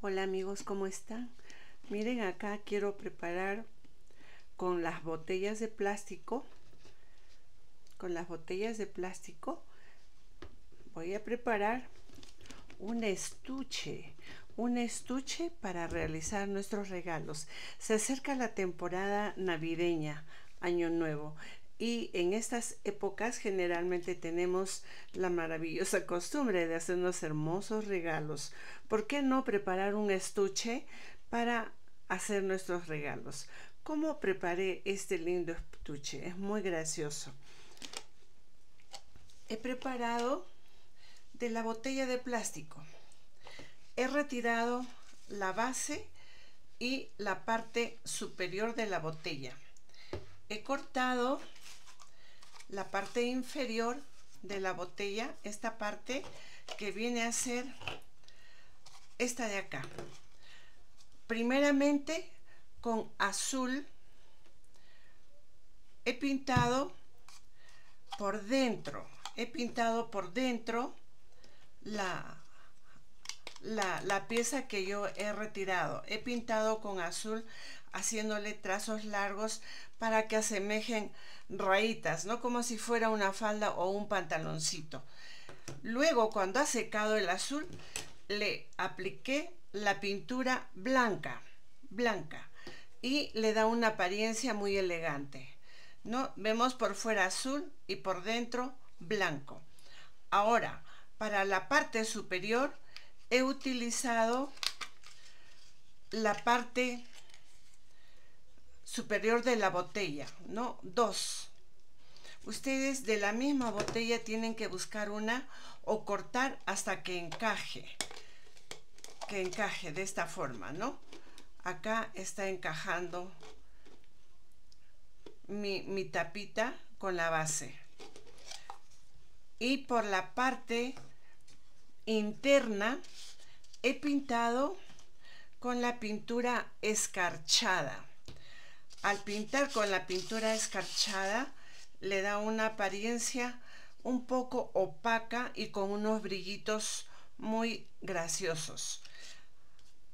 Hola amigos, ¿cómo están? Miren acá quiero preparar con las botellas de plástico con las botellas de plástico voy a preparar un estuche un estuche para realizar nuestros regalos se acerca la temporada navideña año nuevo y en estas épocas generalmente tenemos la maravillosa costumbre de hacernos hermosos regalos. ¿Por qué no preparar un estuche para hacer nuestros regalos? ¿Cómo preparé este lindo estuche? Es muy gracioso. He preparado de la botella de plástico. He retirado la base y la parte superior de la botella. He cortado la parte inferior de la botella, esta parte que viene a ser esta de acá. Primeramente con azul he pintado por dentro, he pintado por dentro la, la, la pieza que yo he retirado. He pintado con azul haciéndole trazos largos para que asemejen rayitas, ¿no? Como si fuera una falda o un pantaloncito. Luego, cuando ha secado el azul, le apliqué la pintura blanca, blanca, y le da una apariencia muy elegante, ¿no? Vemos por fuera azul y por dentro blanco. Ahora, para la parte superior, he utilizado la parte superior de la botella, ¿no? Dos. Ustedes de la misma botella tienen que buscar una o cortar hasta que encaje. Que encaje de esta forma, ¿no? Acá está encajando mi, tapita con la base. Y por la parte interna he pintado con la pintura escarchada al pintar con la pintura escarchada le da una apariencia un poco opaca y con unos brillitos muy graciosos.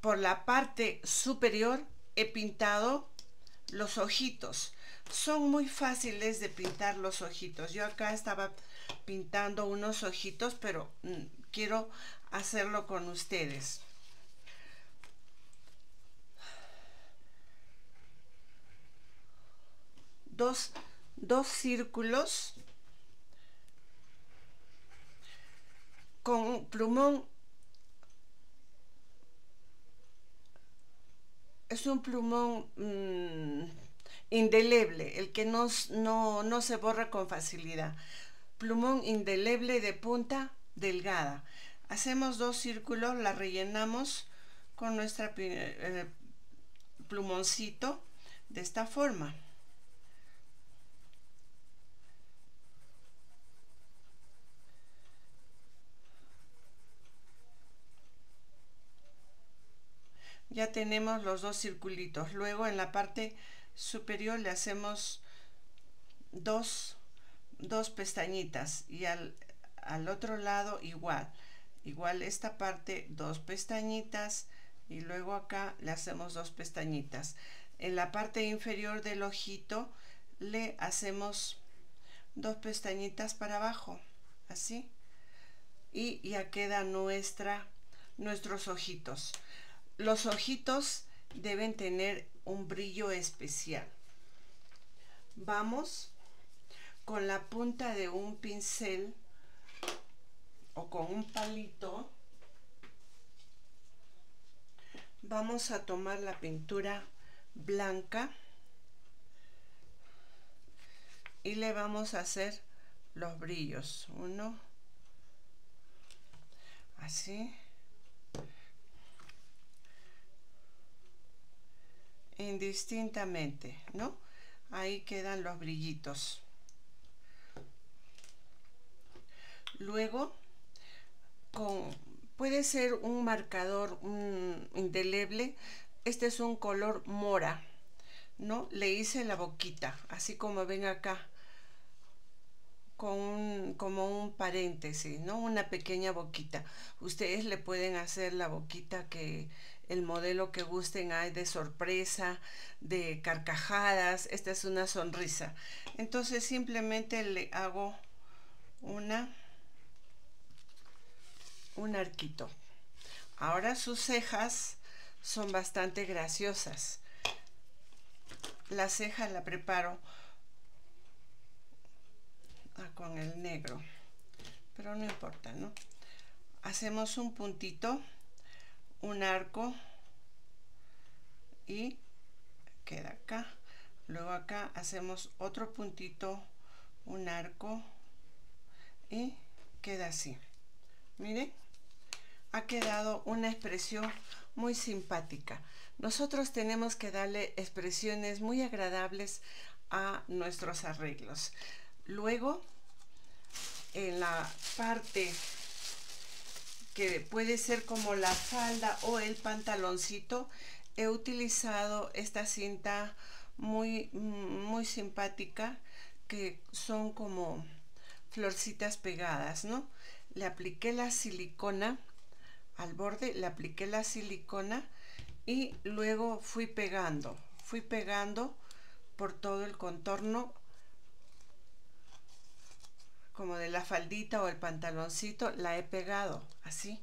Por la parte superior he pintado los ojitos. Son muy fáciles de pintar los ojitos. Yo acá estaba pintando unos ojitos, pero mm, quiero hacerlo con ustedes. dos, dos círculos con plumón es un plumón mm, indeleble, el que no, no, no, se borra con facilidad. Plumón indeleble de punta delgada. Hacemos dos círculos, la rellenamos con nuestro eh, plumoncito de esta forma. ya tenemos los dos circulitos luego en la parte superior le hacemos dos, dos pestañitas y al, al otro lado igual. Igual esta parte dos pestañitas y luego acá le hacemos dos pestañitas. En la parte inferior del ojito le hacemos dos pestañitas para abajo así. Y ya queda nuestra nuestros ojitos. Los ojitos deben tener un brillo especial. Vamos con la punta de un pincel o con un palito. Vamos a tomar la pintura blanca y le vamos a hacer los brillos. Uno, así. indistintamente, ¿no? Ahí quedan los brillitos. Luego, puede ser un marcador indeleble. Este es un color mora, ¿no? Le hice la boquita, así como ven acá, con como un paréntesis, ¿no? Una pequeña boquita. Ustedes le pueden hacer la boquita que el modelo que gusten hay de sorpresa, de carcajadas. Esta es una sonrisa. Entonces simplemente le hago una un arquito. Ahora sus cejas son bastante graciosas. La ceja la preparo ah, con el negro, pero no importa, ¿no? Hacemos un puntito, un arco y queda acá. Luego acá hacemos otro puntito, un arco y queda así. Miren ha quedado una expresión muy simpática. Nosotros tenemos que darle expresiones muy agradables a nuestros arreglos. Luego, en la parte que puede ser como la falda o el pantaloncito, he utilizado esta cinta muy, muy simpática que son como florcitas pegadas, ¿no? Le apliqué la silicona al borde le apliqué la silicona y luego fui pegando fui pegando por todo el contorno como de la faldita o el pantaloncito la he pegado así.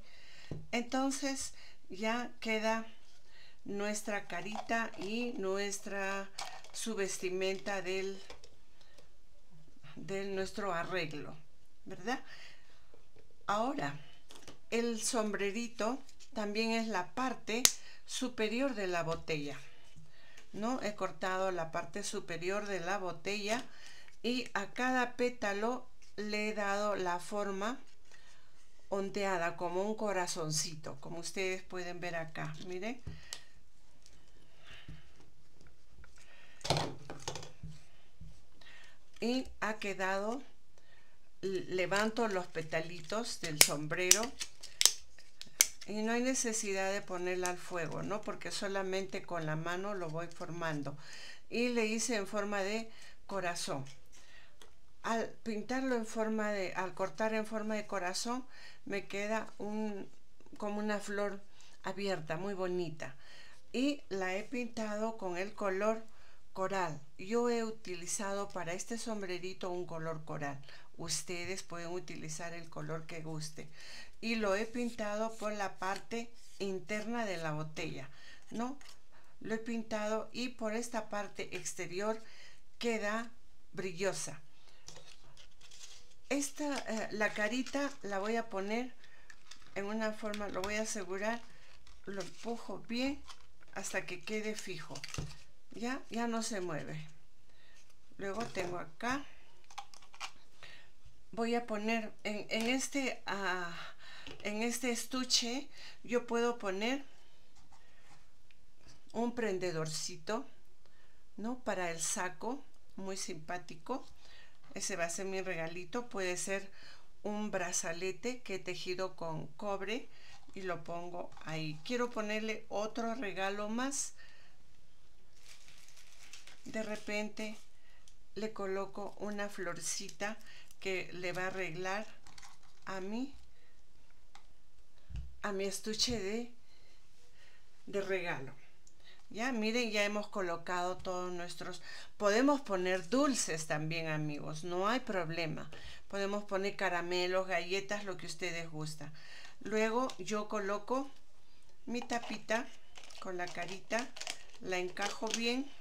Entonces ya queda nuestra carita y nuestra su vestimenta del de nuestro arreglo verdad ahora el sombrerito también es la parte superior de la botella no he cortado la parte superior de la botella y a cada pétalo le he dado la forma ondeada como un corazoncito como ustedes pueden ver acá miren. Y ha quedado levanto los petalitos del sombrero y no hay necesidad de ponerla al fuego, ¿no? Porque solamente con la mano lo voy formando. Y le hice en forma de corazón. Al pintarlo en forma de, al cortar en forma de corazón, me queda un, como una flor abierta, muy bonita. Y la he pintado con el color coral. Yo he utilizado para este sombrerito un color coral. Ustedes pueden utilizar el color que guste. Y lo he pintado por la parte interna de la botella no lo he pintado y por esta parte exterior queda brillosa. Esta eh, la carita la voy a poner en una forma lo voy a asegurar lo empujo bien hasta que quede fijo. Ya ya no se mueve. Luego tengo acá voy a poner en, este ah, en este estuche yo puedo poner un prendedorcito no para el saco muy simpático. Ese va a ser mi regalito. Puede ser un brazalete que he tejido con cobre y lo pongo ahí. Quiero ponerle otro regalo más. De repente le coloco una florcita que le va a arreglar a mí a mi estuche de, de regalo. Ya, miren, ya hemos colocado todos nuestros... Podemos poner dulces también, amigos, no hay problema. Podemos poner caramelos, galletas, lo que ustedes gustan. Luego yo coloco mi tapita con la carita, la encajo bien.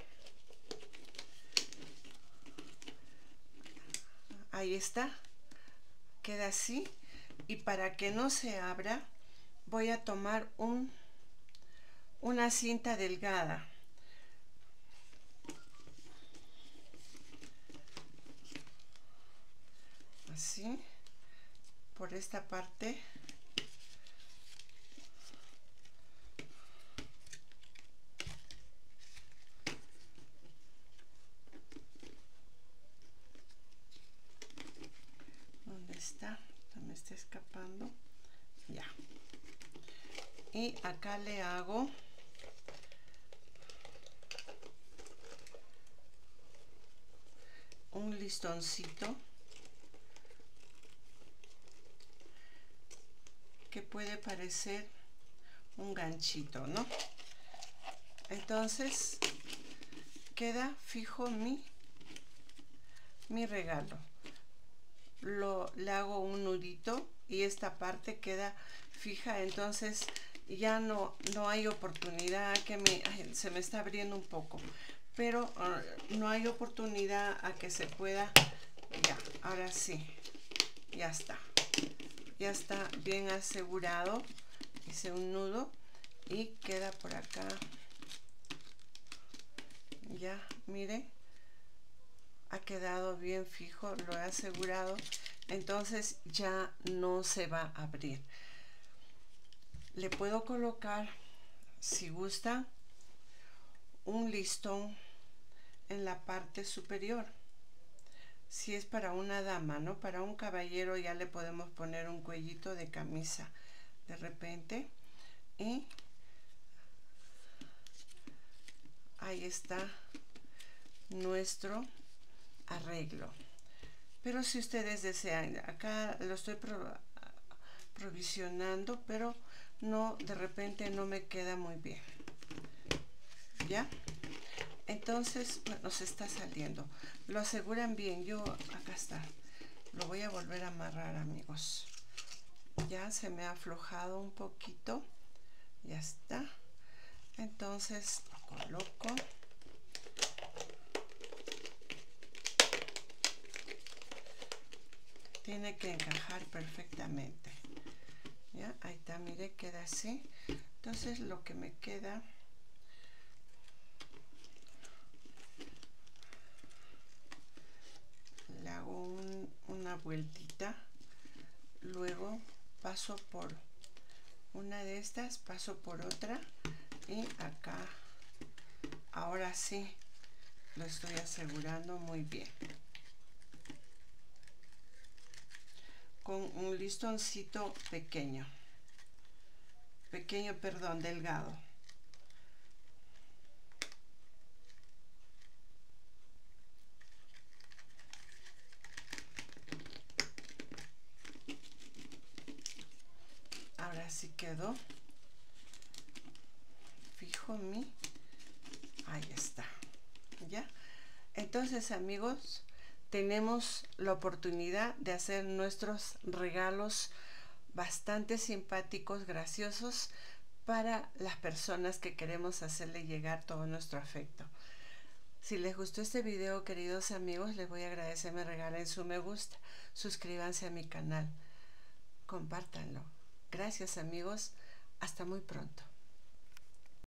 Ahí está. Queda así. Y para que no se abra, voy a tomar un, una cinta delgada. Así, por esta parte. ¿Dónde está? me está escapando. Ya y acá le hago un listoncito que puede parecer un ganchito no entonces queda fijo mi mi regalo. Lo le hago un nudito y esta parte queda fija. Entonces ya no no hay oportunidad que me se me está abriendo un poco pero ah, no hay oportunidad a que se pueda. Ya ahora sí. Ya está. Ya está bien asegurado. Hice un nudo y queda por acá. Ya mire. Ha quedado bien fijo lo he asegurado. Entonces ya no se va a abrir. Le puedo colocar si gusta un listón en la parte superior. Si es para una dama no para un caballero ya le podemos poner un cuellito de camisa de repente y ahí está nuestro arreglo. Pero si ustedes desean acá lo estoy provisionando pero no de repente no me queda muy bien. Ya entonces nos está saliendo. Lo aseguran bien. Yo acá está. Lo voy a volver a amarrar amigos. Ya se me ha aflojado un poquito. Ya está. Entonces lo coloco. Tiene que encajar perfectamente. Ya ahí está. Mire queda así. Entonces lo que me queda le hago una vueltita luego paso por una de estas paso por otra y acá ahora sí lo estoy asegurando muy bien. Con un listoncito pequeño pequeño perdón delgado ahora sí fijo mi ahí está. Ya entonces amigos tenemos la oportunidad de hacer nuestros regalos bastante simpáticos, graciosos para las personas que queremos hacerle llegar todo nuestro afecto. Si les gustó este video, queridos amigos, les voy a agradecer, me regalen su me gusta, suscríbanse a mi canal, compártanlo. Gracias amigos, hasta muy pronto.